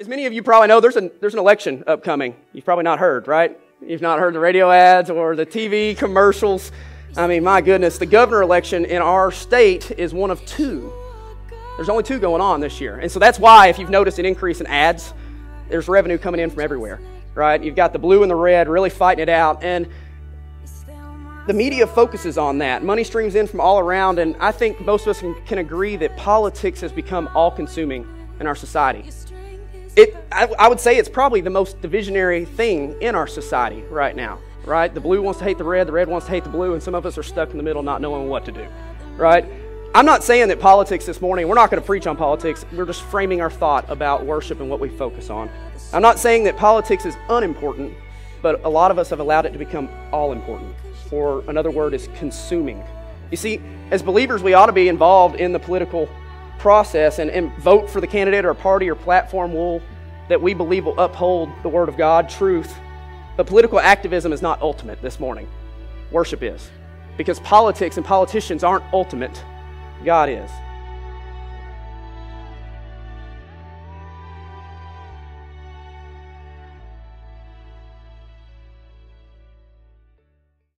As many of you probably know, there's, a, there's an election upcoming. You've probably not heard, right? You've not heard the radio ads or the TV commercials. I mean, my goodness, the governor election in our state is one of two. There's only two going on this year. And so that's why, if you've noticed an increase in ads, there's revenue coming in from everywhere, right? You've got the blue and the red really fighting it out. And the media focuses on that. Money streams in from all around. And I think most of us can, can agree that politics has become all consuming in our society. It, I, I would say it's probably the most divisionary thing in our society right now, right? The blue wants to hate the red, the red wants to hate the blue, and some of us are stuck in the middle not knowing what to do, right? I'm not saying that politics this morning, we're not going to preach on politics. We're just framing our thought about worship and what we focus on. I'm not saying that politics is unimportant, but a lot of us have allowed it to become all important. Or another word is consuming. You see, as believers, we ought to be involved in the political process and, and vote for the candidate or party or platform will, that we believe will uphold the Word of God, truth. But political activism is not ultimate this morning. Worship is. Because politics and politicians aren't ultimate, God is.